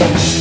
Thank